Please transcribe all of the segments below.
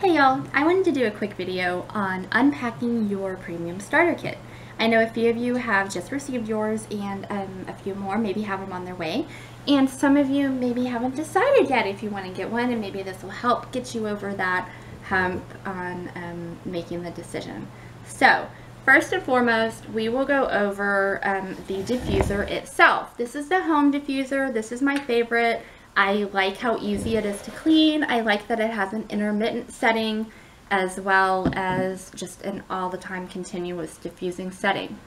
Hey y'all, I wanted to do a quick video on unpacking your premium starter kit. I know a few of you have just received yours and um, a few more maybe have them on their way. And some of you maybe haven't decided yet if you want to get one and maybe this will help get you over that hump on um, making the decision. So first and foremost, we will go over um, the diffuser itself. This is the home diffuser. This is my favorite. I like how easy it is to clean. I like that it has an intermittent setting as well as just an all the time continuous diffusing setting.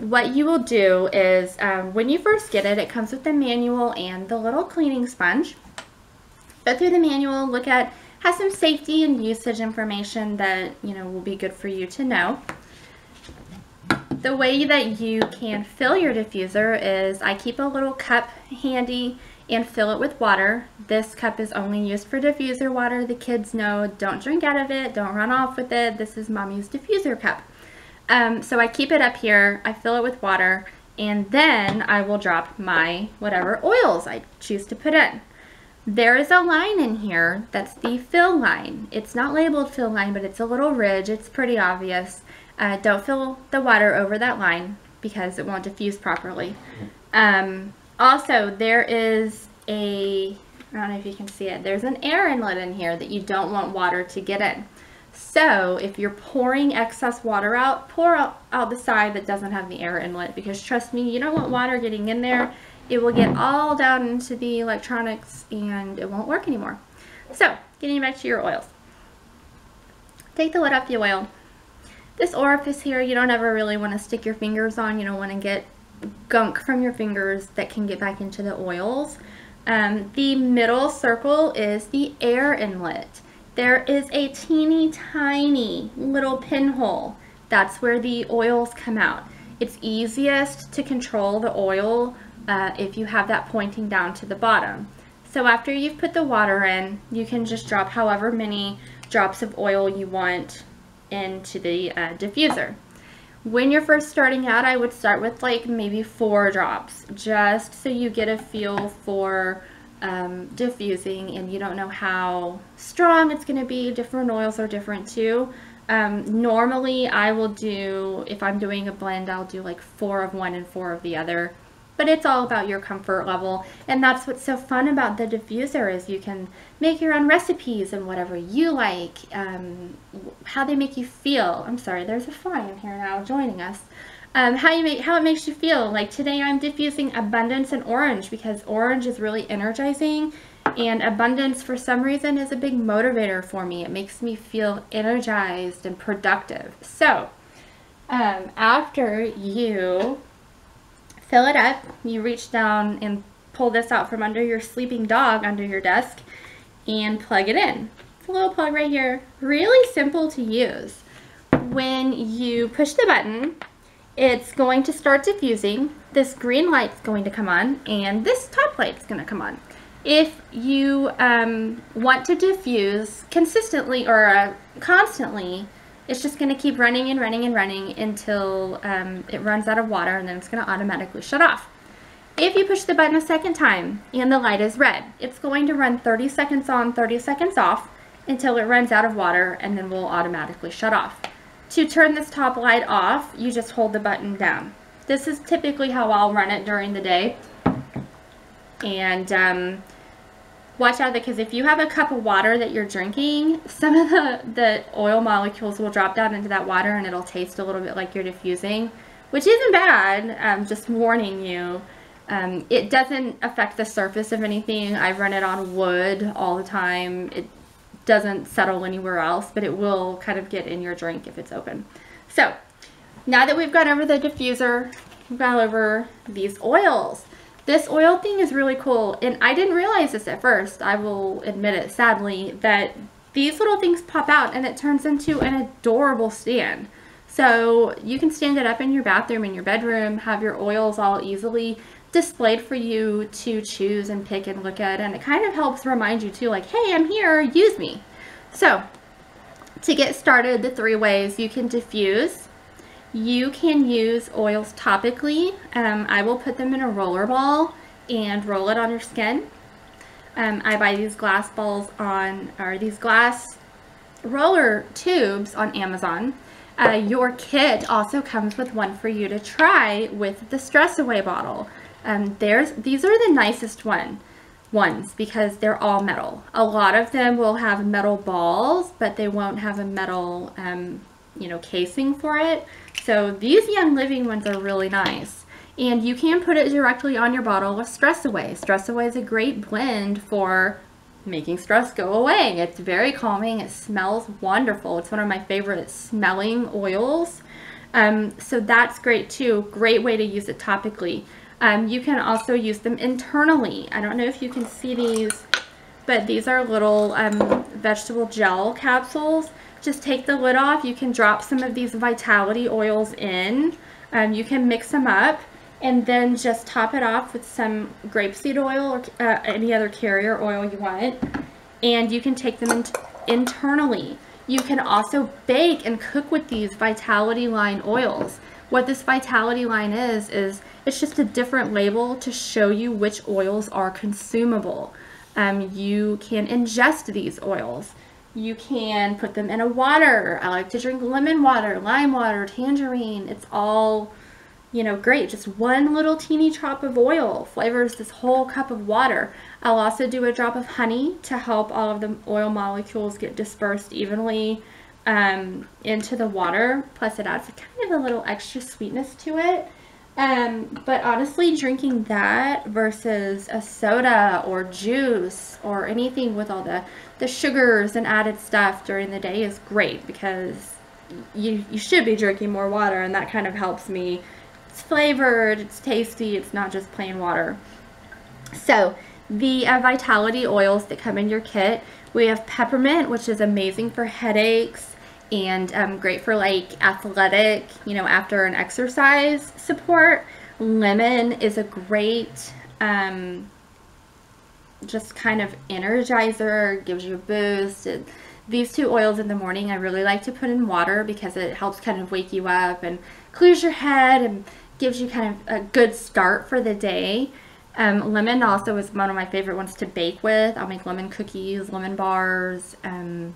What you will do is um, when you first get it, it comes with the manual and the little cleaning sponge. Go through the manual, look at, has some safety and usage information that, you know, will be good for you to know. The way that you can fill your diffuser is I keep a little cup handy and fill it with water. This cup is only used for diffuser water. The kids know don't drink out of it, don't run off with it. This is mommy's diffuser cup. Um, so I keep it up here, I fill it with water, and then I will drop my whatever oils I choose to put in. There is a line in here that's the fill line. It's not labeled fill line, but it's a little ridge. It's pretty obvious. Uh, don't fill the water over that line because it won't diffuse properly. Um, also, there is a, I don't know if you can see it, there's an air inlet in here that you don't want water to get in. So if you're pouring excess water out, pour out, out the side that doesn't have the air inlet because trust me, you don't want water getting in there. It will get all down into the electronics and it won't work anymore. So getting back to your oils. Take the lid off the oil. This orifice here, you don't ever really want to stick your fingers on. You don't want to get gunk from your fingers that can get back into the oils. Um, the middle circle is the air inlet. There is a teeny tiny little pinhole. That's where the oils come out. It's easiest to control the oil uh, if you have that pointing down to the bottom. So after you've put the water in, you can just drop however many drops of oil you want into the uh, diffuser. When you're first starting out, I would start with like maybe four drops, just so you get a feel for um, diffusing and you don't know how strong it's going to be. Different oils are different too. Um, normally I will do, if I'm doing a blend, I'll do like four of one and four of the other but it's all about your comfort level. And that's what's so fun about the diffuser is you can make your own recipes and whatever you like um, how they make you feel. I'm sorry there's a fly in here now joining us. Um, how you make how it makes you feel. Like today I'm diffusing abundance and orange because orange is really energizing and abundance for some reason is a big motivator for me. It makes me feel energized and productive. So um, after you fill it up. You reach down and pull this out from under your sleeping dog under your desk and plug it in. It's a little plug right here. Really simple to use. When you push the button, it's going to start diffusing. This green light's going to come on and this top light's going to come on. If you um, want to diffuse consistently or uh, constantly, it's just going to keep running and running and running until um, it runs out of water and then it's going to automatically shut off. If you push the button a second time and the light is red, it's going to run 30 seconds on, 30 seconds off until it runs out of water and then will automatically shut off. To turn this top light off, you just hold the button down. This is typically how I'll run it during the day. And um, watch out because if you have a cup of water that you're drinking, some of the, the oil molecules will drop down into that water and it'll taste a little bit like you're diffusing, which isn't bad, um, just warning you. Um, it doesn't affect the surface of anything. I run it on wood all the time. It doesn't settle anywhere else, but it will kind of get in your drink if it's open. So now that we've gone over the diffuser, we've gone over these oils. This oil thing is really cool, and I didn't realize this at first, I will admit it sadly, that these little things pop out and it turns into an adorable stand. So you can stand it up in your bathroom, in your bedroom, have your oils all easily displayed for you to choose and pick and look at, and it kind of helps remind you too, like, hey, I'm here, use me. So to get started, the three ways you can diffuse, you can use oils topically. Um, I will put them in a roller ball and roll it on your skin. Um, I buy these glass balls on, or these glass roller tubes on Amazon. Uh, your kit also comes with one for you to try with the Stress Away bottle. Um, there's These are the nicest one ones because they're all metal. A lot of them will have metal balls, but they won't have a metal, um, you know, casing for it. So these Young Living ones are really nice. And you can put it directly on your bottle with Stress Away. Stress Away is a great blend for making stress go away. It's very calming. It smells wonderful. It's one of my favorite smelling oils. Um, so that's great too. Great way to use it topically. Um, you can also use them internally. I don't know if you can see these, but these are little um, vegetable gel capsules. Just take the lid off. You can drop some of these vitality oils in. Um, you can mix them up and then just top it off with some grapeseed oil or uh, any other carrier oil you want. And you can take them in internally. You can also bake and cook with these Vitality Line oils. What this Vitality Line is, is it's just a different label to show you which oils are consumable. Um, you can ingest these oils. You can put them in a water. I like to drink lemon water, lime water, tangerine. It's all, you know, great. Just one little teeny drop of oil flavors this whole cup of water. I'll also do a drop of honey to help all of the oil molecules get dispersed evenly um, into the water. Plus it adds kind of a little extra sweetness to it. Um, but honestly, drinking that versus a soda or juice or anything with all the, the sugars and added stuff during the day is great because you, you should be drinking more water and that kind of helps me. It's flavored, it's tasty, it's not just plain water. So the uh, vitality oils that come in your kit, we have peppermint, which is amazing for headaches, and um, great for like athletic, you know, after an exercise support. Lemon is a great um, just kind of energizer, gives you a boost. It, these two oils in the morning I really like to put in water because it helps kind of wake you up and clears your head and gives you kind of a good start for the day. Um, lemon also is one of my favorite ones to bake with. I'll make lemon cookies, lemon bars, um,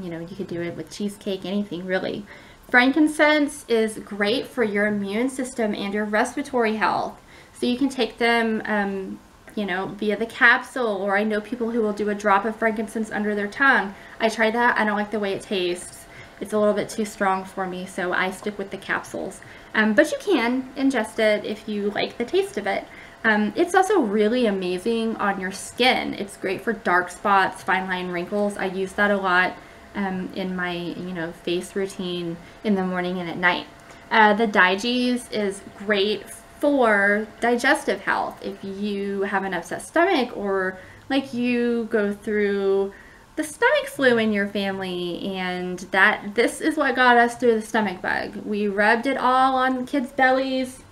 you know, you could do it with cheesecake, anything really. Frankincense is great for your immune system and your respiratory health. So you can take them, um, you know, via the capsule, or I know people who will do a drop of frankincense under their tongue. I tried that. I don't like the way it tastes. It's a little bit too strong for me, so I stick with the capsules. Um, but you can ingest it if you like the taste of it. Um, it's also really amazing on your skin. It's great for dark spots, fine line wrinkles. I use that a lot um, in my you know face routine in the morning and at night. Uh, the DiGize is great for digestive health. If you have an upset stomach or like you go through the stomach flu in your family and that this is what got us through the stomach bug. We rubbed it all on kids' bellies,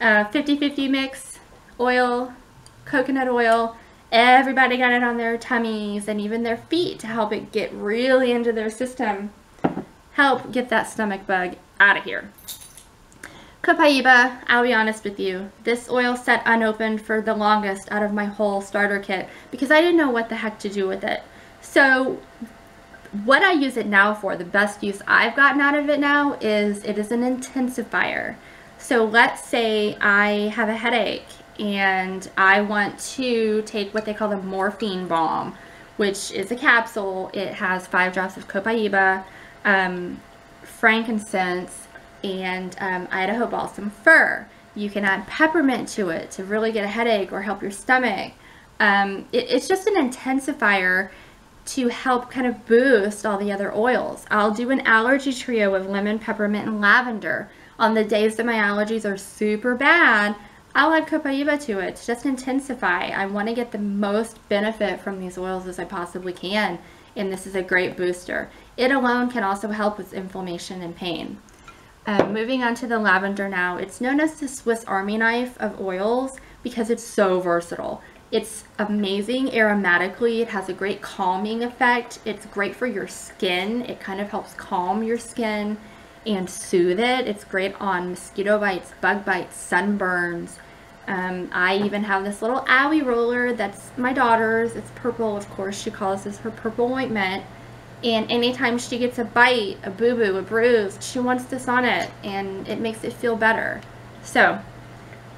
50-50 uh, mix, oil, coconut oil, Everybody got it on their tummies and even their feet to help it get really into their system. Help get that stomach bug out of here. Copaiba, I'll be honest with you, this oil set unopened for the longest out of my whole starter kit because I didn't know what the heck to do with it. So what I use it now for, the best use I've gotten out of it now is it is an intensifier. So let's say I have a headache and I want to take what they call the morphine bomb, which is a capsule. It has five drops of copaiba, um, frankincense, and um, Idaho balsam fir. You can add peppermint to it to really get a headache or help your stomach. Um, it, it's just an intensifier to help kind of boost all the other oils. I'll do an allergy trio of lemon, peppermint, and lavender. On the days that my allergies are super bad, I'll add copaiba to it to just intensify. I want to get the most benefit from these oils as I possibly can, and this is a great booster. It alone can also help with inflammation and pain. Um, moving on to the lavender now, it's known as the Swiss Army knife of oils because it's so versatile. It's amazing aromatically. It has a great calming effect. It's great for your skin. It kind of helps calm your skin and soothe it. It's great on mosquito bites, bug bites, sunburns. Um, I even have this little owie roller that's my daughter's. It's purple, of course. She calls this her purple ointment. And anytime she gets a bite, a boo-boo, a bruise, she wants this on it and it makes it feel better. So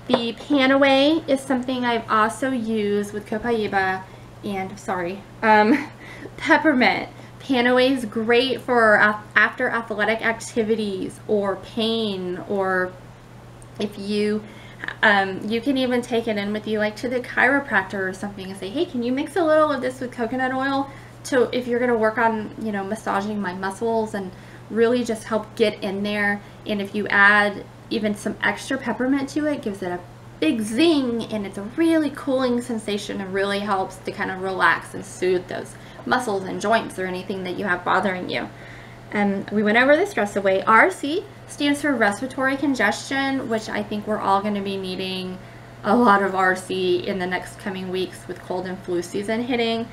the Panaway is something I've also used with Copaiba and, sorry, um, peppermint. Panaway is great for after athletic activities or pain or if you um, you can even take it in with you like to the chiropractor or something and say hey can you mix a little of this with coconut oil? To if you're going to work on you know massaging my muscles and really just help get in there and if you add even some extra peppermint to it gives it a big zing and it's a really cooling sensation and really helps to kind of relax and soothe those muscles and joints or anything that you have bothering you. And we went over the stress away. RC stands for respiratory congestion, which I think we're all going to be needing a lot of RC in the next coming weeks with cold and flu season hitting.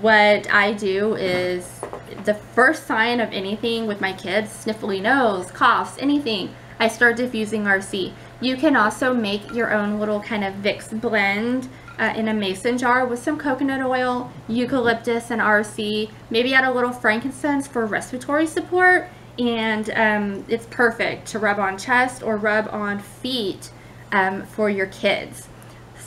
What I do is the first sign of anything with my kids, sniffly nose, coughs, anything, I start diffusing RC. You can also make your own little kind of Vicks blend uh, in a mason jar with some coconut oil, eucalyptus, and RC. Maybe add a little frankincense for respiratory support. And um, it's perfect to rub on chest or rub on feet um, for your kids.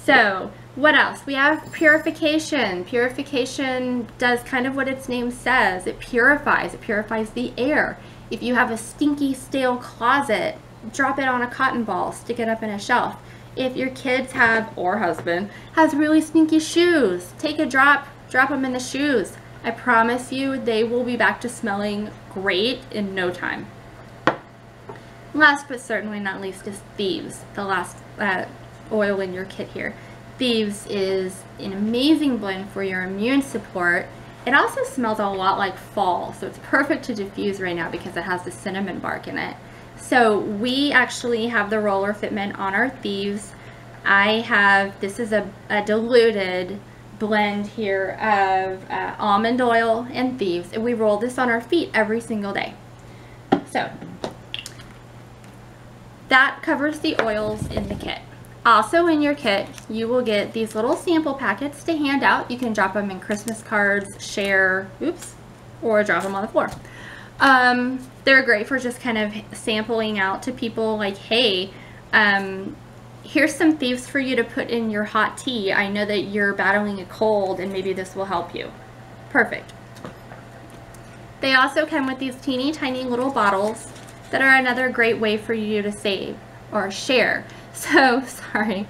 So what else? We have purification. Purification does kind of what its name says. It purifies. It purifies the air. If you have a stinky, stale closet, drop it on a cotton ball, stick it up in a shelf if your kids have, or husband, has really stinky shoes, take a drop, drop them in the shoes. I promise you they will be back to smelling great in no time. Last but certainly not least is Thieves, the last uh, oil in your kit here. Thieves is an amazing blend for your immune support. It also smells a lot like fall, so it's perfect to diffuse right now because it has the cinnamon bark in it. So we actually have the roller fitment on our thieves. I have, this is a, a diluted blend here of uh, almond oil and thieves. And we roll this on our feet every single day. So that covers the oils in the kit. Also in your kit, you will get these little sample packets to hand out. You can drop them in Christmas cards, share, oops, or drop them on the floor. Um, they're great for just kind of sampling out to people like, hey, um, here's some thieves for you to put in your hot tea. I know that you're battling a cold and maybe this will help you. Perfect. They also come with these teeny tiny little bottles that are another great way for you to save or share. So, sorry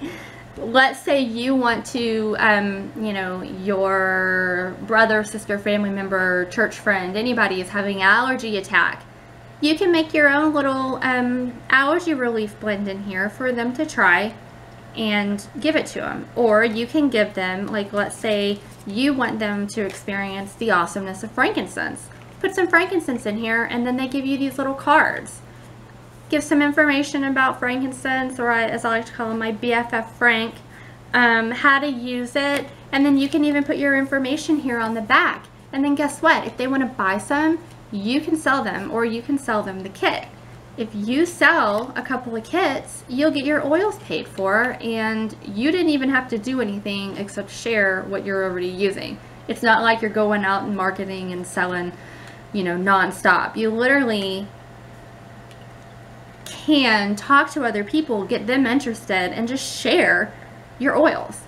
let's say you want to, um, you know, your brother, sister, family member, church friend, anybody is having an allergy attack. You can make your own little um, allergy relief blend in here for them to try and give it to them. Or you can give them, like let's say you want them to experience the awesomeness of frankincense. Put some frankincense in here and then they give you these little cards give some information about frankincense, or as I like to call him, my BFF Frank, um, how to use it, and then you can even put your information here on the back. And then guess what? If they want to buy some, you can sell them, or you can sell them the kit. If you sell a couple of kits, you'll get your oils paid for, and you didn't even have to do anything except share what you're already using. It's not like you're going out and marketing and selling, you know, nonstop. You literally can talk to other people, get them interested, and just share your oils.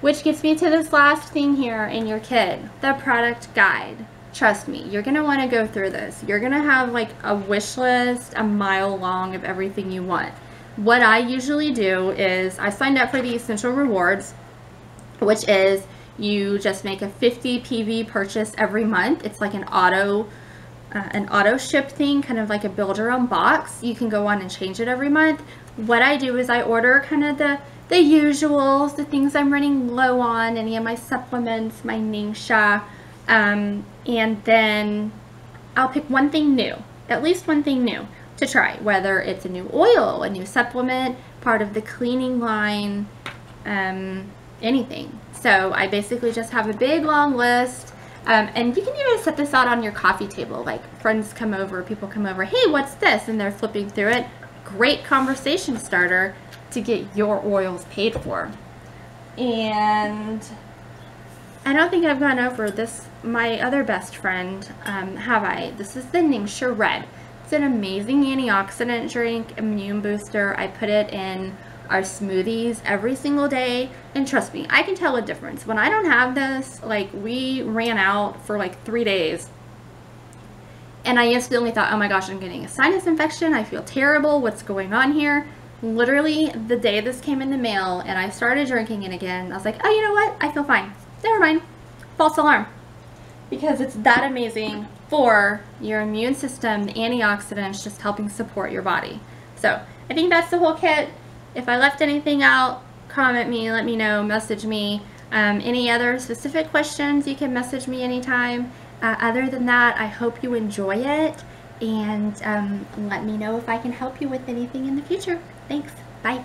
Which gets me to this last thing here in your kit, the product guide. Trust me, you're going to want to go through this. You're going to have like a wish list a mile long of everything you want. What I usually do is I signed up for the Essential Rewards, which is you just make a 50 PV purchase every month. It's like an auto uh, an auto ship thing, kind of like a build your own box. You can go on and change it every month. What I do is I order kind of the, the usuals, the things I'm running low on, any of my supplements, my Ningxia, um, and then I'll pick one thing new, at least one thing new to try, whether it's a new oil, a new supplement, part of the cleaning line, um, anything. So I basically just have a big long list um, and you can even set this out on your coffee table. Like friends come over, people come over, hey, what's this? And they're flipping through it. Great conversation starter to get your oils paid for. And I don't think I've gone over this, my other best friend, um, have I? This is the Ningxia Red. It's an amazing antioxidant drink, immune booster. I put it in our smoothies every single day. And trust me, I can tell a difference. When I don't have this, like we ran out for like three days. And I instantly thought, oh my gosh, I'm getting a sinus infection. I feel terrible. What's going on here? Literally the day this came in the mail and I started drinking it again, I was like, oh, you know what? I feel fine. Never mind. False alarm. Because it's that amazing for your immune system, antioxidants, just helping support your body. So I think that's the whole kit. If I left anything out, comment me, let me know, message me. Um, any other specific questions, you can message me anytime. Uh, other than that, I hope you enjoy it and um, let me know if I can help you with anything in the future. Thanks. Bye.